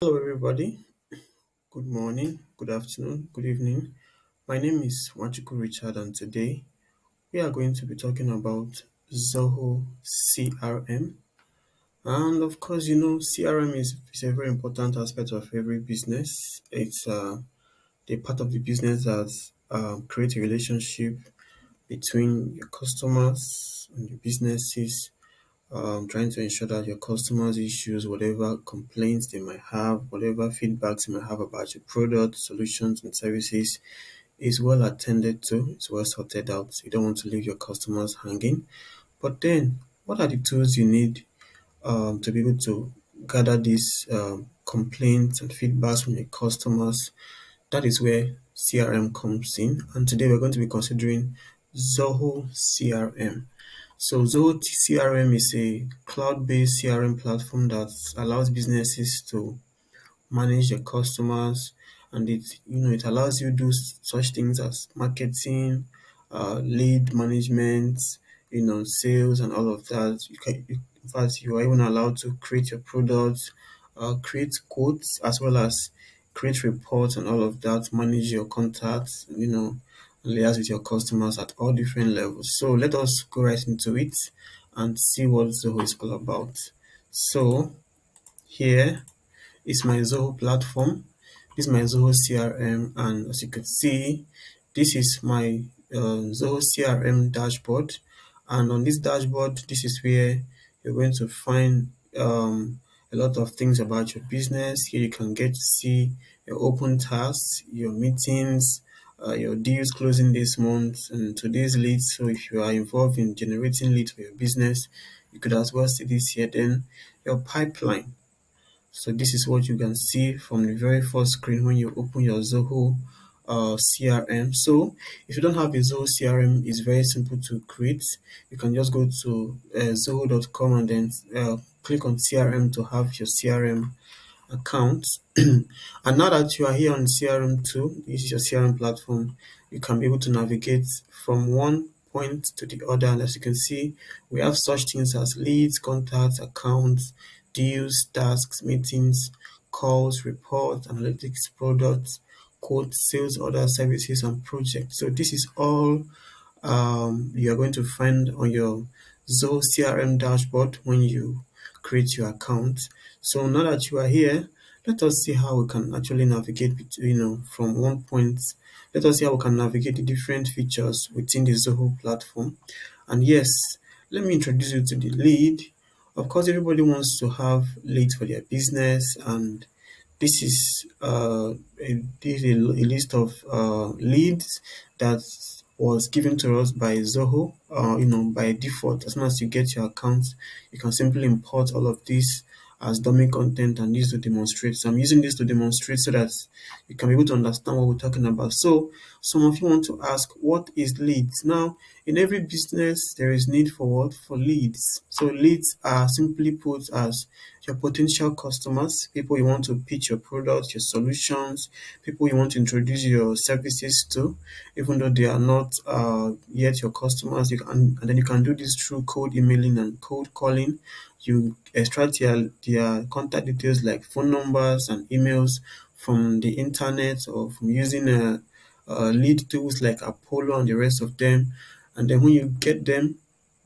Hello, everybody. Good morning, good afternoon, good evening. My name is Wachuku Richard, and today we are going to be talking about Zoho CRM. And of course, you know, CRM is, is a very important aspect of every business. It's uh, the part of the business that uh, creates a relationship between your customers and your businesses um, trying to ensure that your customers' issues, whatever complaints they might have, whatever feedbacks they might have about your product, solutions, and services, is well attended to, it's well sorted out. You don't want to leave your customers hanging. But then, what are the tools you need um, to be able to gather these um, complaints and feedbacks from your customers? That is where CRM comes in. And today we're going to be considering Zoho CRM. So Zoho CRM is a cloud-based CRM platform that allows businesses to manage their customers and it you know it allows you to do such things as marketing, uh, lead management, you know, sales and all of that. You can you, in fact you are even allowed to create your products, uh, create quotes as well as create reports and all of that, manage your contacts, you know, liaise with your customers at all different levels. So let us go right into it and see what Zoho is all about. So here is my Zoho platform. This is my Zoho CRM and as you can see, this is my uh, Zoho CRM dashboard. And on this dashboard, this is where you're going to find um, a lot of things about your business. Here you can get to see your open tasks, your meetings, uh, your deals closing this month and today's leads. So if you are involved in generating leads for your business, you could as well see this here. Then your pipeline. So this is what you can see from the very first screen when you open your Zoho uh, CRM. So if you don't have a Zoho CRM, it's very simple to create. You can just go to uh, zoho.com and then uh, click on CRM to have your CRM account. and now that you are here on CRM2, this is your CRM platform, you can be able to navigate from one point to the other. And as you can see, we have such things as leads, contacts, accounts, deals, tasks, meetings, calls, reports, analytics, products, quotes, sales, other services, and projects. So this is all um, you are going to find on your Zoho CRM dashboard when you create your account. So now that you are here, let us see how we can actually navigate between, you know, from one point. Let us see how we can navigate the different features within the Zoho platform. And yes, let me introduce you to the lead. Of course, everybody wants to have leads for their business, and this is uh, a, this is a, a list of uh, leads that was given to us by Zoho, uh, you know, by default. As soon as you get your account, you can simply import all of this as dummy content and use to demonstrate. So I'm using this to demonstrate so that you can be able to understand what we're talking about. So some of you want to ask, what is leads? Now, in every business, there is need for what? For leads. So leads are simply put as your potential customers, people you want to pitch your products, your solutions, people you want to introduce your services to, even though they are not uh, yet your customers. You can, and then you can do this through cold emailing and cold calling. You extract their, their contact details like phone numbers and emails from the internet or from using a, a lead tools like Apollo and the rest of them. And then when you get them,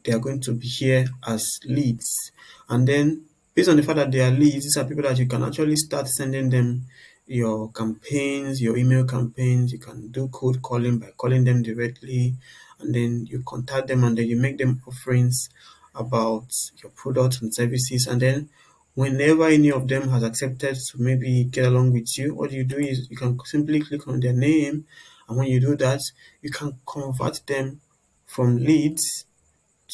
they are going to be here as leads. And then based on the fact that they are leads, these are people that you can actually start sending them your campaigns, your email campaigns. You can do cold calling by calling them directly, and then you contact them and then you make them offerings about your products and services. And then whenever any of them has accepted to maybe get along with you, what you do is you can simply click on their name, and when you do that, you can convert them from leads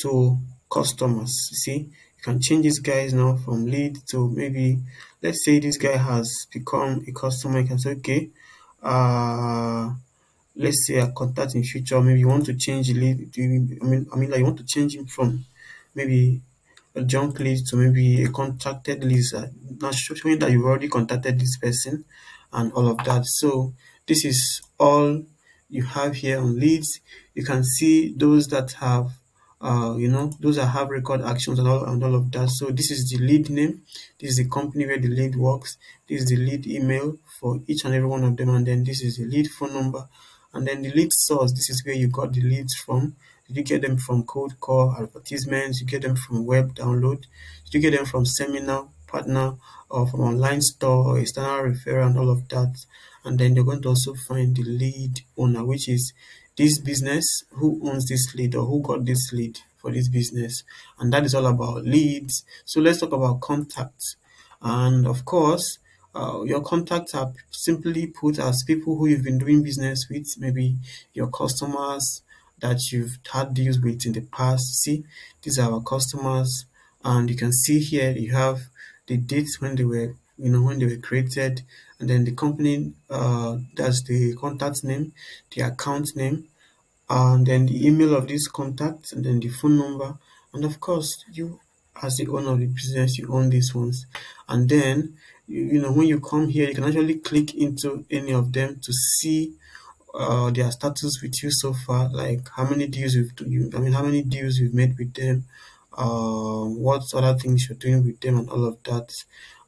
to customers. See, you can change this guys now from lead to maybe let's say this guy has become a customer. You can say, okay, uh let's say a contact in future. Maybe you want to change lead. I mean, I mean, like you want to change him from maybe a junk lead to maybe a contacted list. Uh, not showing that you've already contacted this person and all of that. So this is all you have here on leads. You can see those that have uh, you know, those that have record actions and all and all of that. So this is the lead name, this is the company where the lead works, this is the lead email for each and every one of them, and then this is the lead phone number, and then the lead source. This is where you got the leads from. Did you get them from cold call, advertisements? You get them from web download? Did you get them from seminar, partner, or from online store or external referral and all of that? And then you're going to also find the lead owner, which is this business, who owns this lead or who got this lead for this business. And that is all about leads. So let's talk about contacts. And of course, uh, your contacts are simply put as people who you've been doing business with, maybe your customers that you've had deals with in the past. See, these are our customers, and you can see here you have the dates when they were, you know, when they were created, and then the company, uh, that's the contact name, the account name, and then the email of this contact, and then the phone number, and of course, you as the owner of the business, you own these ones, and then you, you know when you come here, you can actually click into any of them to see uh, their status with you so far, like how many deals you've you, I mean how many deals you've made with them, uh, what other things you're doing with them, and all of that.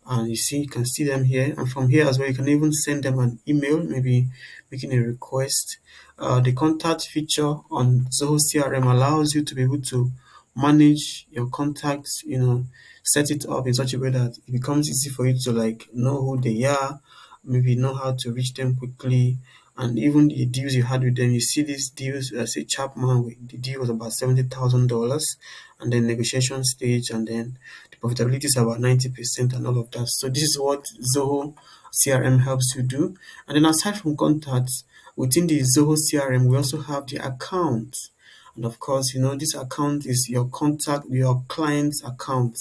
And you see, you can see them here, and from here as well, you can even send them an email, maybe making a request. Uh, the contact feature on Zoho CRM allows you to be able to manage your contacts, you know, set it up in such a way that it becomes easy for you to like know who they are, maybe know how to reach them quickly, and even the deals you had with them, you see these deals, as a Chapman, the deal was about $70,000 and then negotiation stage and then the profitability is about 90% and all of that. So this is what Zoho CRM helps you do. And then aside from contacts, within the Zoho CRM, we also have the account. And of course, you know, this account is your contact, your client's account.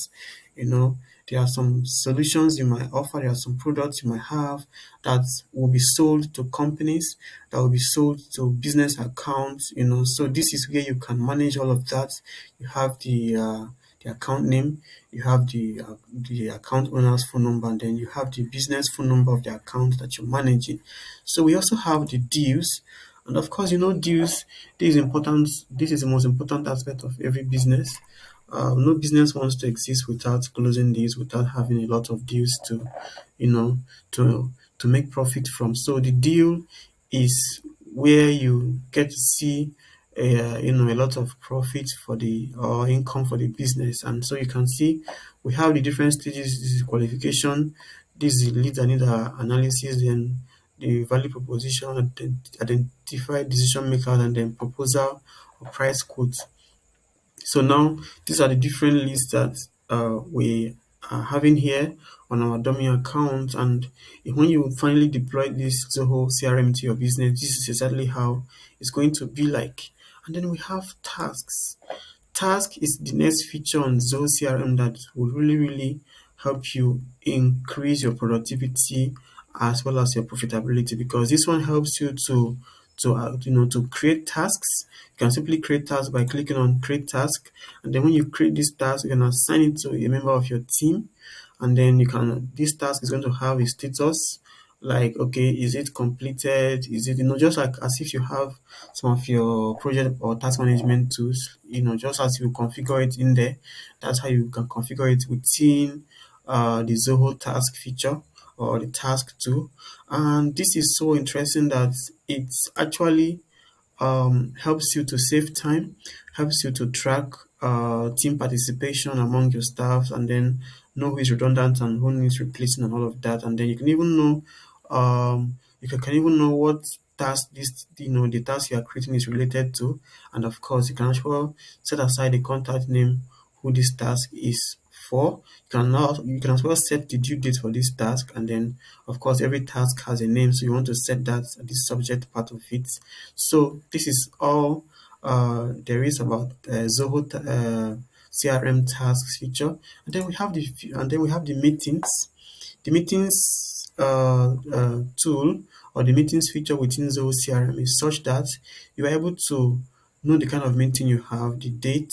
You know, there are some solutions you might offer, there are some products you might have that will be sold to companies, that will be sold to business accounts, you know. So this is where you can manage all of that. You have the uh, the account name, you have the uh, the account owner's phone number, and then you have the business phone number of the account that you're managing. So we also have the deals, and of course, you know, deals. This is important. This is the most important aspect of every business. Uh, no business wants to exist without closing deals, without having a lot of deals to, you know, to to make profit from. So the deal is where you get to see uh, you know a lot of profit for the or income for the business. And so you can see we have the different stages. This is qualification this is lead and need analysis then the value proposition identify decision maker and then proposal or price quote so now these are the different lists that uh, we are having here on our dummy account. And when you finally deploy this Zoho CRM to your business this is exactly how it's going to be like. And then we have tasks. Task is the next feature on Zoho CRM that will really really help you increase your productivity as well as your profitability because this one helps you to to uh, you know to create tasks. You can simply create tasks by clicking on create task. And then when you create this task you can assign it to a member of your team. And then you can this task is going to have a status like okay is it completed? Is it you know just like as if you have some of your project or task management tools you know just as you configure it in there. That's how you can configure it within uh, the zoho task feature or the task tool. And this is so interesting that it actually um, helps you to save time helps you to track uh, team participation among your staff and then know who is redundant and who needs replacing and all of that. And then you can even know um, you can, can even know what task this you know the task you are creating is related to. And of course you can actually set aside the contact name who this task is for you can now you can as well set the due date for this task and then of course every task has a name so you want to set that the subject part of it. So this is all uh, there is about uh, Zoho uh, CRM tasks feature and then we have the and then we have the meetings. The meetings uh, uh, tool or the meetings feature within Zoho CRM is such that you are able to know the kind of meeting you have, the date,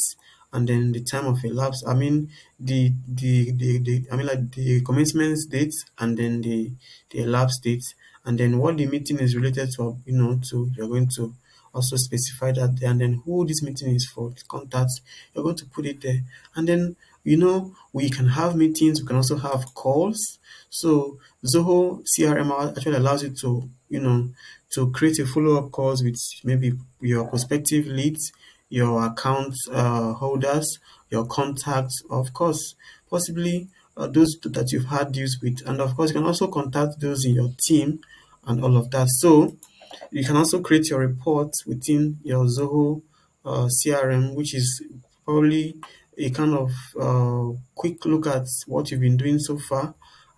and then the time of elapse. I mean the the the, the I mean like the commencement date and then the the elapse date, and then what the meeting is related to. You know, to you're going to also specify that there and then who this meeting is for contacts you're going to put it there and then you know we can have meetings we can also have calls so zoho crm actually allows you to you know to create a follow-up calls with maybe your prospective leads your account uh, holders your contacts of course possibly uh, those that you've had deals with and of course you can also contact those in your team and all of that so you can also create your reports within your Zoho uh, CRM, which is probably a kind of uh, quick look at what you've been doing so far.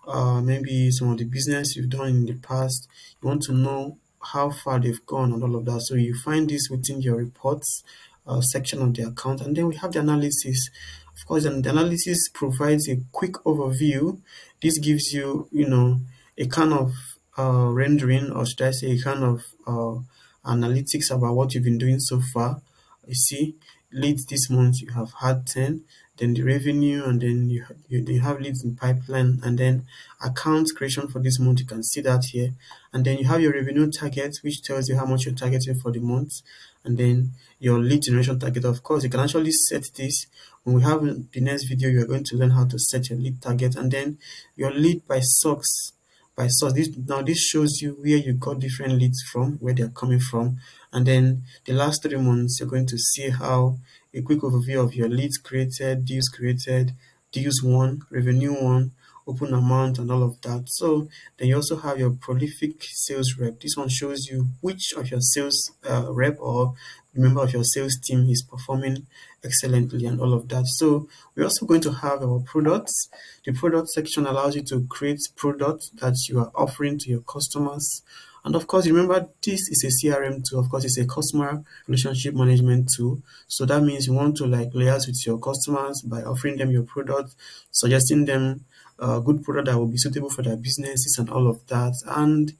Uh, maybe some of the business you've done in the past. You want to know how far they've gone and all of that. So you find this within your reports uh, section of the account. And then we have the analysis. Of course, and the analysis provides a quick overview. This gives you, you know, a kind of uh, rendering or should I say a kind of uh, analytics about what you've been doing so far. You see, leads this month you have had 10, then the revenue, and then you, you, you have leads in pipeline, and then account creation for this month. You can see that here, and then you have your revenue target, which tells you how much you're targeting for the month, and then your lead generation target. Of course, you can actually set this. When we have the next video, you are going to learn how to set your lead target, and then your lead by source by source. This now this shows you where you got different leads from, where they're coming from, and then the last three months you're going to see how a quick overview of your leads created, deals created, deals won, revenue won, open amount, and all of that. So then you also have your prolific sales rep. This one shows you which of your sales uh, rep or member of your sales team is performing excellently and all of that. So we're also going to have our products. The product section allows you to create products that you are offering to your customers. And of course, remember this is a CRM tool. Of course, it's a customer relationship management tool. So that means you want to like liaise with your customers by offering them your product, suggesting them a good product that will be suitable for their businesses and all of that. And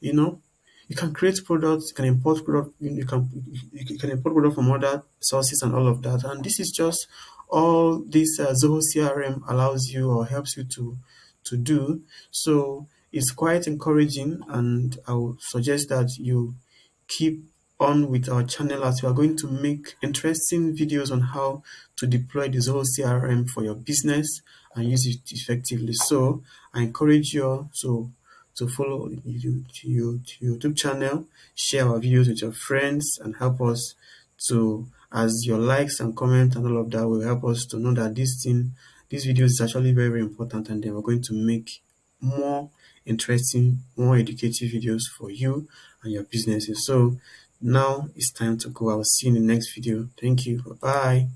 you know, you can create products, you can import product, you can you can import product from other sources and all of that. And this is just all this uh, Zoho CRM allows you or helps you to to do. So it's quite encouraging, and I would suggest that you keep on with our channel as we are going to make interesting videos on how to deploy the Zoho CRM for your business and use it effectively. So I encourage you to to follow your YouTube channel, share our videos with your friends, and help us to, as your likes and comments and all of that will help us to know that this thing, this video is actually very, very important, and then we're going to make more interesting, more educative videos for you and your businesses. So now it's time to go. I will see you in the next video. Thank you. Bye bye.